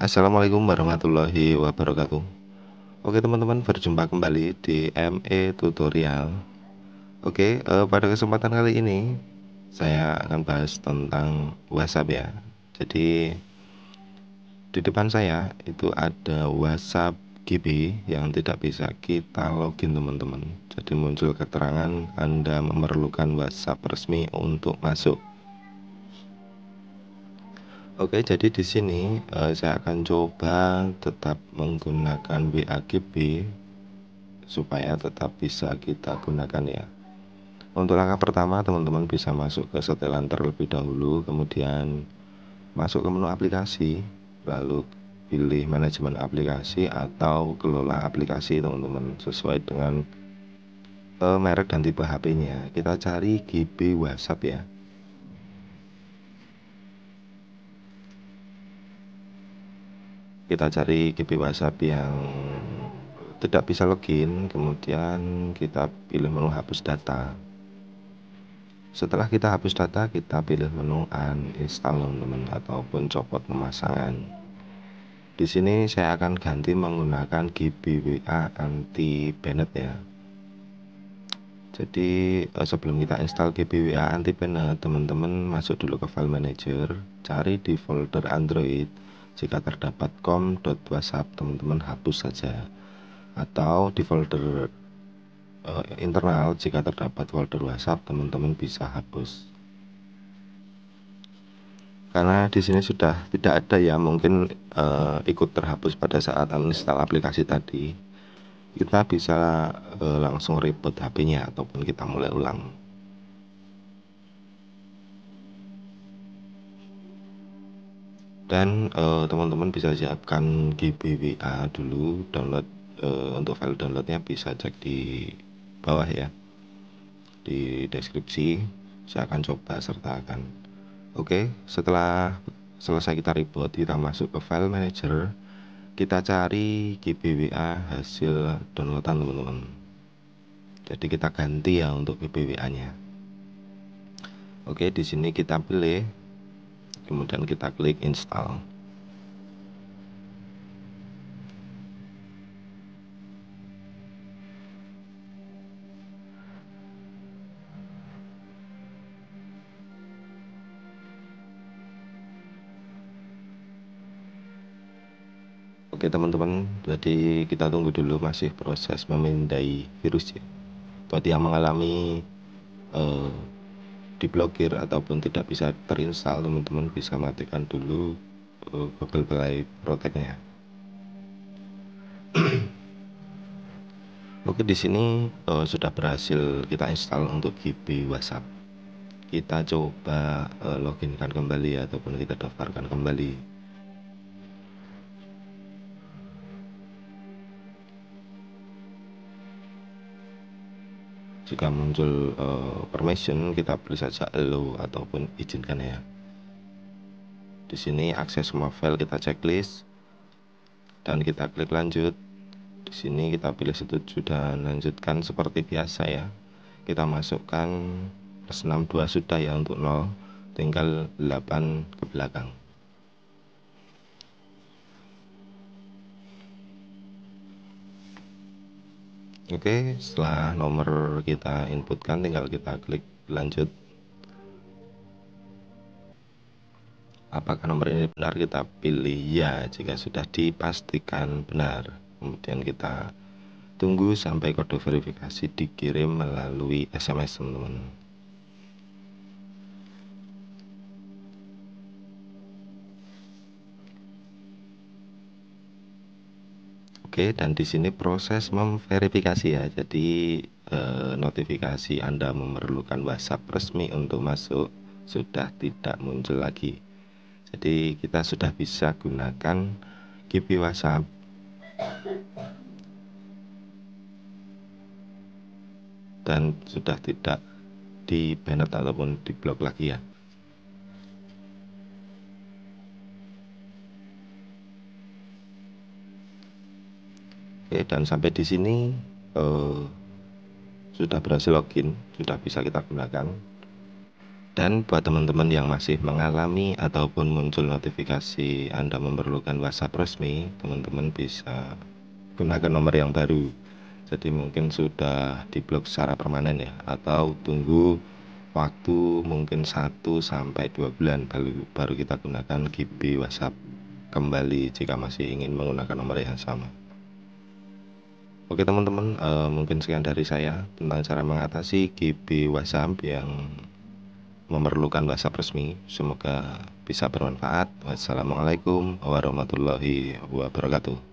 Assalamualaikum warahmatullahi wabarakatuh. Oke teman-teman berjumpa kembali di ME Tutorial. Oke eh, pada kesempatan kali ini Saya akan bahas tentang WhatsApp ya. Jadi di depan saya itu ada WhatsApp GB yang tidak bisa kita login teman-teman. Jadi muncul keterangan Anda memerlukan WhatsApp resmi untuk masuk Oke, jadi di sini uh, saya akan coba tetap menggunakan WAGB supaya tetap bisa kita gunakan ya. Untuk langkah pertama, teman-teman bisa masuk ke setelan terlebih dahulu, kemudian masuk ke menu aplikasi, lalu pilih manajemen aplikasi atau kelola aplikasi, teman-teman, sesuai dengan uh, merek dan tipe HP-nya. Kita cari GB WhatsApp ya. Kita cari GP WhatsApp yang tidak bisa login kemudian kita pilih menu hapus data. Setelah kita hapus data kita pilih menu uninstall teman-teman ataupun copot pemasangan. Di sini saya akan ganti menggunakan GBWA anti banned ya. Jadi eh, sebelum kita install GBWA anti banned teman-teman masuk dulu ke file manager cari di folder Android jika terdapat com.whatsapp teman-teman hapus saja. Atau di folder uh, internal jika terdapat folder WhatsApp teman-teman bisa hapus. Karena di sini sudah tidak ada ya mungkin uh, ikut terhapus pada saat uninstall aplikasi tadi. Kita bisa uh, langsung reboot HP-nya ataupun kita mulai ulang dan uh, teman-teman bisa siapkan GBWA dulu download uh, untuk file downloadnya bisa cek di bawah ya di deskripsi. Saya akan coba sertakan. Oke setelah selesai kita reboot kita masuk ke file manager. Kita cari GBWA hasil downloadan teman-teman. Jadi kita ganti ya untuk GBWA nya oke di sini kita pilih kemudian kita klik install Oke teman-teman, jadi kita tunggu dulu masih proses memindai virus ya. Buat yang mengalami uh, diblokir ataupun tidak bisa terinstall teman-teman bisa matikan dulu uh, Google Play Protect-nya Oke di sini uh, sudah berhasil kita install untuk GB WhatsApp. Kita coba uh, loginkan kembali ataupun kita daftarkan kembali. Jika muncul uh, permission kita pilih saja allow ataupun izinkan ya. Di sini akses semua file kita checklist dan kita klik lanjut. Di sini kita pilih setuju dan lanjutkan seperti biasa ya. Kita masukkan plus 62 sudah ya untuk 0 tinggal 8 ke belakang Oke, setelah nomor kita inputkan tinggal kita klik lanjut. Apakah nomor ini benar? Kita pilih ya jika sudah dipastikan benar. Kemudian kita tunggu sampai kode verifikasi dikirim melalui SMS teman-teman. Oke, dan di sini proses memverifikasi ya. Jadi eh, notifikasi Anda memerlukan WhatsApp resmi untuk masuk sudah tidak muncul lagi. Jadi kita sudah bisa gunakan GB WhatsApp. Dan sudah tidak di banned ataupun di blok lagi ya. Oke, dan sampai di sini uh, sudah berhasil login, sudah bisa kita gunakan. dan buat teman-teman yang masih mengalami ataupun muncul notifikasi Anda memerlukan WhatsApp resmi, teman-teman bisa gunakan nomor yang baru. Jadi mungkin sudah diblok secara permanen ya atau tunggu waktu mungkin 1 sampai 2 bulan baru baru kita gunakan GB WhatsApp kembali jika masih ingin menggunakan nomor yang sama. Oke teman-teman, uh, mungkin sekian dari saya tentang cara mengatasi GB WhatsApp yang memerlukan WhatsApp resmi. Semoga bisa bermanfaat. Wassalamualaikum warahmatullahi wabarakatuh.